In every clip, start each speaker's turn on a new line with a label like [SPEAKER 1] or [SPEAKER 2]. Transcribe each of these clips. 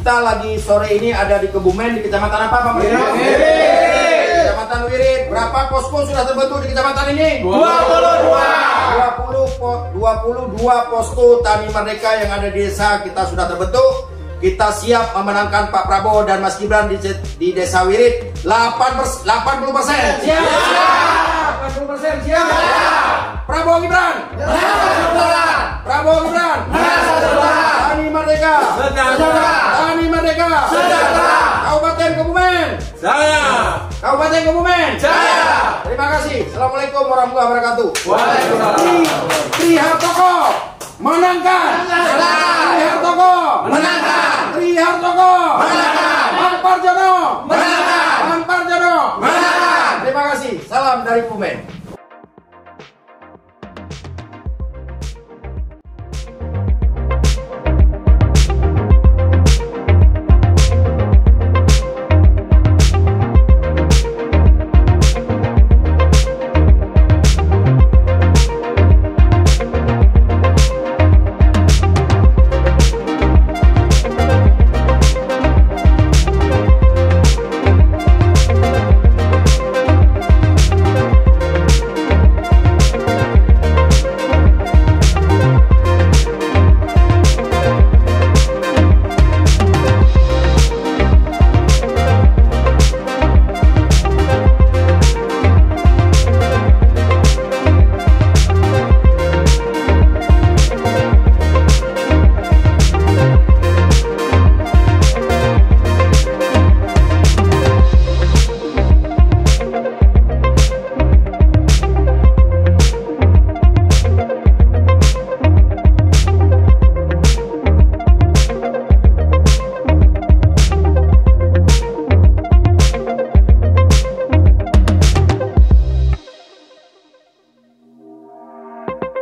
[SPEAKER 1] Kita lagi sore ini ada di Kebumen di kecamatan apa Pak Marino? Kecamatan Wirid. Berapa posko sudah terbentuk di kecamatan ini?
[SPEAKER 2] 22.
[SPEAKER 1] 20 po- 22 posko Tani Merdeka yang ada di desa kita sudah terbentuk. Kita siap memenangkan Pak Prabowo dan Mas Gibran di, di desa Wirid 8 pers- 80 persen. Siap. 80 persen siap. Prabowo Gibran. Prabowo Merdeka. Kabupaten Kebumen.
[SPEAKER 2] Saya.
[SPEAKER 1] Kabupaten Kebumen.
[SPEAKER 2] Saya.
[SPEAKER 1] Terima kasih. Assalamualaikum warahmatullahi wabarakatuh.
[SPEAKER 2] Waalaikumsalam.
[SPEAKER 1] Tri Hartoko menangkan. Tri Hartoko
[SPEAKER 2] Menangkan.
[SPEAKER 1] Tri Hartoko
[SPEAKER 2] Menangkan.
[SPEAKER 1] Bang Parjono
[SPEAKER 2] Menangkan.
[SPEAKER 1] Bang Parjono
[SPEAKER 2] Menangkan.
[SPEAKER 1] Terima kasih. Salam dari Kebumen.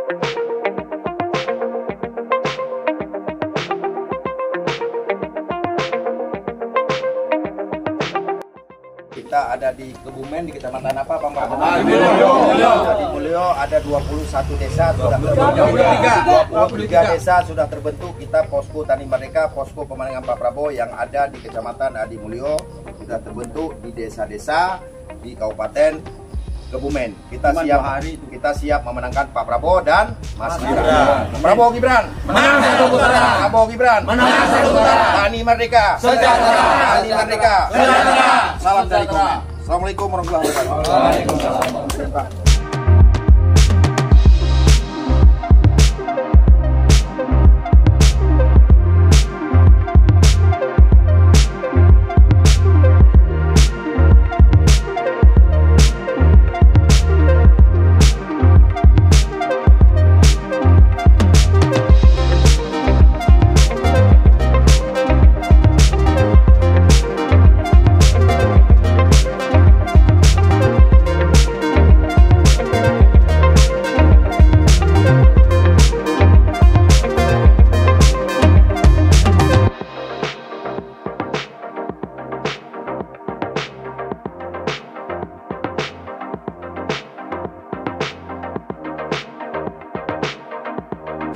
[SPEAKER 1] Kita ada di Kebumen di kecamatan apa Pak?
[SPEAKER 2] Di Mulyo.
[SPEAKER 1] Di Mulyo ada 21 desa sudah terbentuk. 23 desa sudah terbentuk. Kita posko Tani Merdeka, posko pemenangan Pak Prabowo yang ada di kecamatan Adi Mulyo sudah terbentuk di desa-desa di Kabupaten Kebumen. Kita
[SPEAKER 2] Cuman
[SPEAKER 1] siap
[SPEAKER 2] hari itu.
[SPEAKER 1] kita siap memenangkan Pak Prabowo dan Mas Gibran. Prabowo Gibran.
[SPEAKER 2] Menang satu putaran.
[SPEAKER 1] Prabowo Gibran.
[SPEAKER 2] Menang satu putaran.
[SPEAKER 1] Tani Merdeka.
[SPEAKER 2] Sejahtera.
[SPEAKER 1] Tani Merdeka.
[SPEAKER 2] Sejahtera.
[SPEAKER 1] Salam dari. Kebumen. Assalamualaikum warahmatullahi wabarakatuh.
[SPEAKER 2] Waalaikumsalam.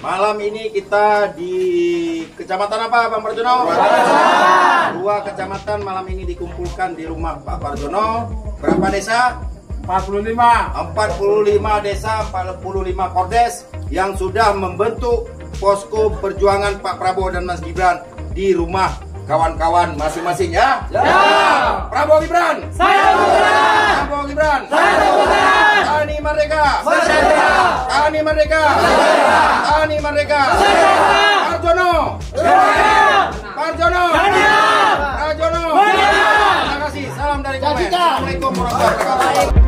[SPEAKER 1] Malam ini kita di kecamatan apa, Bang Parjono? Dua kecamatan malam ini dikumpulkan di rumah Pak Parjono. Berapa desa?
[SPEAKER 2] 45.
[SPEAKER 1] 45 desa, 45 kordes yang sudah membentuk posko perjuangan Pak Prabowo dan Mas Gibran di rumah kawan-kawan masing-masing ya.
[SPEAKER 2] Ya.
[SPEAKER 1] Prabowo Gibran.
[SPEAKER 2] Saya.
[SPEAKER 1] Prabowo Gibran.
[SPEAKER 2] Saya
[SPEAKER 1] Merdeka. Tani Merdeka. Parjono. Parjono. Parjono. Terima kasih. Salam dari Kebumen. Assalamualaikum warahmatullahi wabarakatuh.